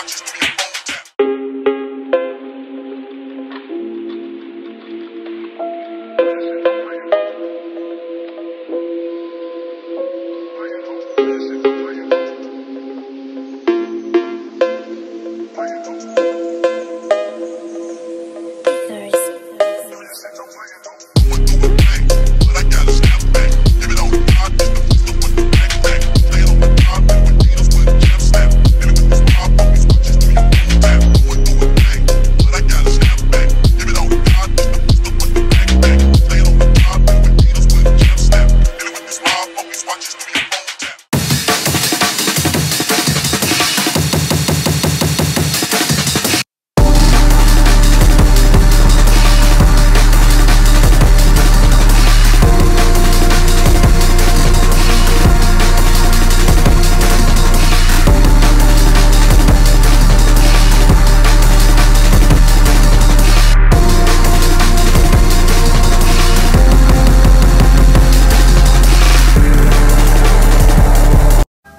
Why you don't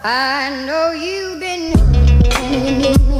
I know you've been.